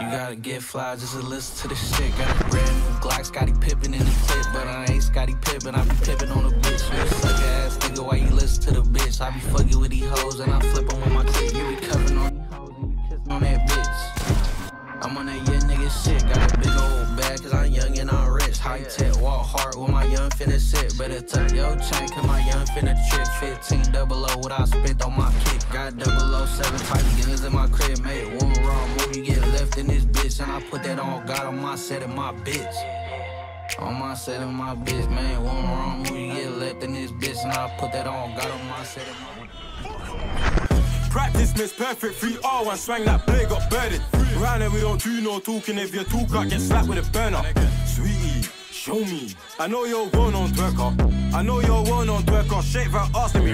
You gotta get fly just to listen to the shit. Got a brand new Glock, Scottie Pippen in the clip. But I ain't Scottie Pippen, I be pippin' on the bitch. You suck ass nigga, why you listen to the bitch? I be fucking with these hoes and I flip them on my clip. You be covering on these hoes and you kissing on that bitch. I'm on that young nigga shit. Got a big old bag cause I'm young and I'm rich. High tech, walk hard with my young finna sit. Better tuck your chain cause my young finna trick. 15 double O what I spent on my kick. Got 007 type guns in my crib. Made And I put that on God on my set and my bitch. On my set and my bitch, man. One wrong move, you get left in this bitch. And I put that on God on my set and my Practice makes perfect. 3R1 swang that blade got birded. Round here we don't do no talking. If you talk, I get slapped with a burner. Sweetie, show me. I know you're one on twerker. I know you're one on twerker. Shake that ass to me.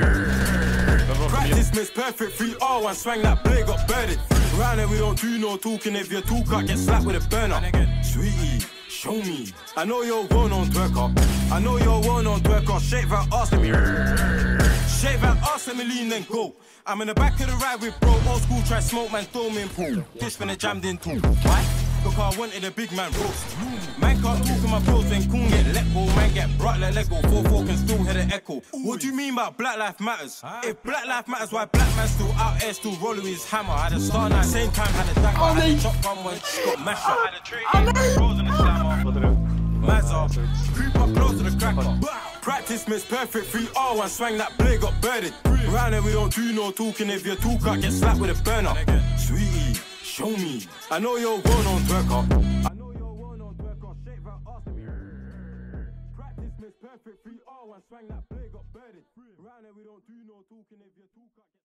Practice makes perfect. 3R1 swang that blade got birded. Round here we don't do no talking. If you talk, I get slapped with a burner. Sweetie. Show me. I know you're one on twerker. I know you're one on twerker. Shake that ass to me. Shake that ass, let me lean then go. I'm in the back of the ride with bro. Old school try smoke, man, throw me in pool. This finna jammed in too. Why? Because I wanted a big man roast. Man can't talk to my bros, then coon get let go. Man get brought like Lego. 4-4 can still hear the echo. What do you mean by Black Life Matters? If Black Life Matters, why black man still out there, still rolling with his hammer? I had a star night, same time, had a dagger. Had a chop gun when she got mashed up. I had a tray, frozen the slammer. Mazza, creep up close to the cracker. Practice makes perfect. 3R1 swang that blade got birded. Round here we don't do no talking. If you talk, I get slapped with a burner. Sweetie, show me. I know you're one on twerker. I know you're one on twerker. Shake that ass to me. Practice makes perfect. 3R1 swang that blade got we don't do no talking. If you talk, I get